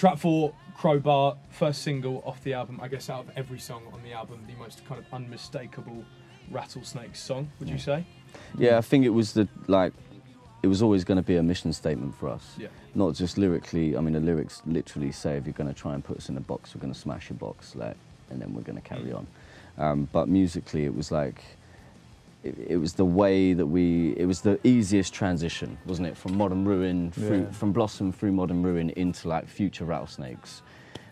Track four, Crowbar, first single off the album. I guess out of every song on the album, the most kind of unmistakable Rattlesnake song. Would you say? Yeah, I think it was the like, it was always going to be a mission statement for us. Yeah. Not just lyrically. I mean, the lyrics literally say, if you're going to try and put us in a box, we're going to smash your box, like, and then we're going to carry on. Um, but musically, it was like, it, it was the way that we. It was the easiest transition, wasn't it, from Modern Ruin, through, Yeah. from Blossom through Modern Ruin into like future Rattlesnakes.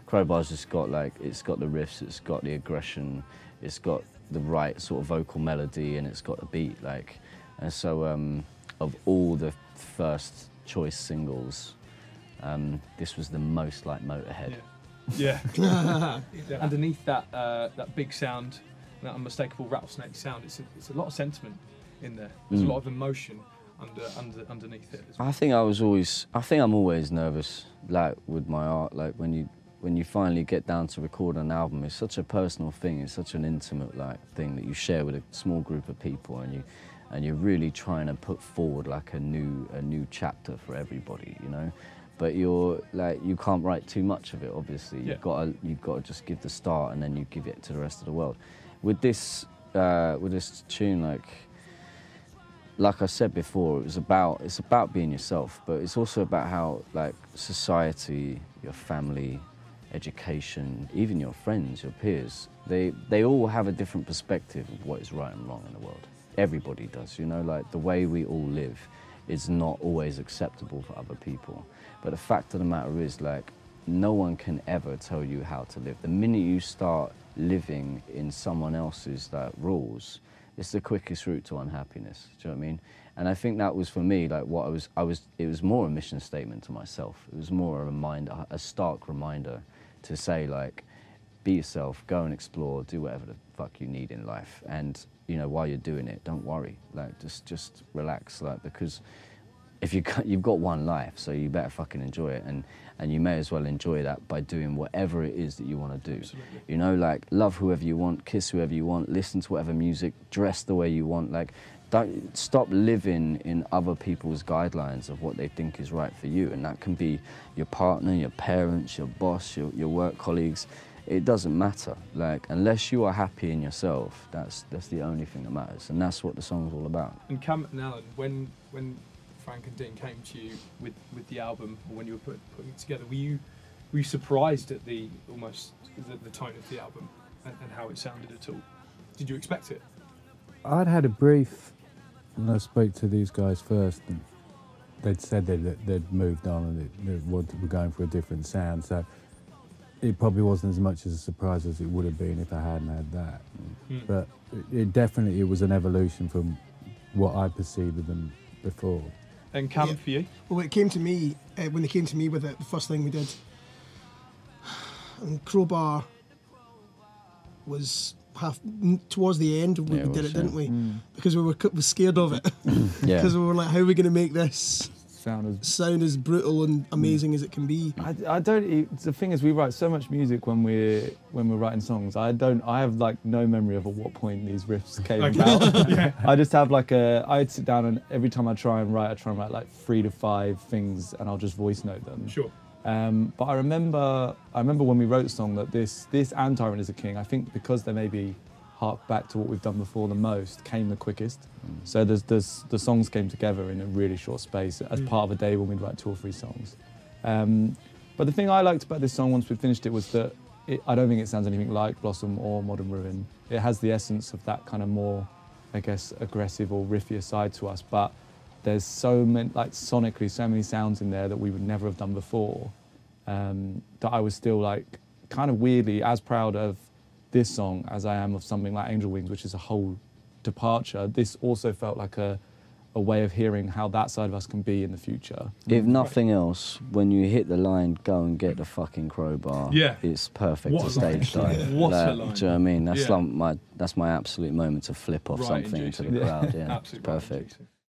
Crowbar's just got like, it's got the riffs, it's got the aggression, it's got the right sort of vocal melody, and it's got a beat, like. And so, um, of all the first choice singles, um, this was the most like Motorhead. Yeah. Yeah. Yeah, Underneath that uh, that big sound, that unmistakable rattlesnake sound, it's a, it's a lot of sentiment in there. There's Mm. a lot of emotion under under underneath it. Well. I think I was always, I think I'm always nervous, like with my art. Like when you, when you finally get down to record an album, it's such a personal thing. It's such an intimate like thing that you share with a small group of people, and you, and you're really trying to put forward like a new, a new chapter for everybody, you know. But you're like, you can't write too much of it. Obviously, Yeah. you've got to, you've got to just give the start, and then you give it to the rest of the world. With this, uh, with this tune, like like I said before, it was about it's about being yourself, but it's also about how like society, your family, education, even your friends, your peers, they they all have a different perspective of what is right and wrong in the world. Everybody does, you know, like the way we all live is not always acceptable for other people. But the fact of the matter is like no one can ever tell you how to live. The minute you start living in someone else's like rules, it's the quickest route to unhappiness. Do you know what I mean? And I think that was for me like what I was. I was. It was more a mission statement to myself. It was more a reminder, a stark reminder, to say like, be yourself, go and explore, do whatever the fuck you need in life, and you know while you're doing it, don't worry. Like just just relax. Like because if you you've got one life, so you better fucking enjoy it, and and you may as well enjoy that by doing whatever it is that you want to do. Absolutely. You know, like love whoever you want, kiss whoever you want, listen to whatever music, dress the way you want. Like, don't stop living in other people's guidelines of what they think is right for you, and that can be your partner, your parents, your boss, your your work colleagues. It doesn't matter. Like, unless you are happy in yourself, that's that's the only thing that matters, and that's what the song's all about. And Cam and Alan, when when Frank and Dean came to you with, with the album, or when you were put, putting it together, were you were you surprised at the almost the, the tone of the album and, and how it sounded at all? Did you expect it? I'd had a brief when I spoke to these guys first, and they'd said they'd, they'd moved on and they, they wanted, were going for a different sound. So it probably wasn't as much as a surprise as it would have been if I hadn't had that. Hmm. But it, it definitely it was an evolution from what I perceived of them before. And Cam Yeah. for you? Well, it came to me, uh, when they came to me with it, the first thing we did, and Crowbar was half n- towards the end when Yeah, we it did was, it, didn't yeah. we? Because we were c- was scared of it. Yeah. Because we were like, how are we going to make this Sound as sound as brutal and amazing as it can be? I, I don't. e- The thing is, we write so much music when we're when we're writing songs. I don't. I have like no memory of at what point these riffs came Okay. about. I just have like a. I'd sit down and every time I try and write, I try and write like three to five things, and I'll just voice note them. Sure. Um, but I remember, I remember when we wrote the song that this, this and Tyrant Lizard King. I think because they maybe hark back to what we've done before the most, came the quickest. So there's, there's, the songs came together in a really short space as part of a day when we'd write two or three songs. Um, but the thing I liked about this song once we finished it was that it, I don't think it sounds anything like Blossom or Modern Ruin. It has the essence of that kind of more, I guess, aggressive or riffier side to us, but there's so many, like sonically, so many sounds in there that we would never have done before. Um, that I was still like kind of weirdly as proud of this song as I am of something like Angel Wings, which is a whole departure. This also felt like a, a way of hearing how that side of us can be in the future. If nothing else, when you hit the line, go and get the fucking crowbar. Yeah. it's perfect What to a line. stage dive. What a line. Do you know what I mean? That's Yeah. like my that's my absolute moment to flip off Right, something into inducing. the crowd. Yeah, it's Absolutely. right, perfect. inducing.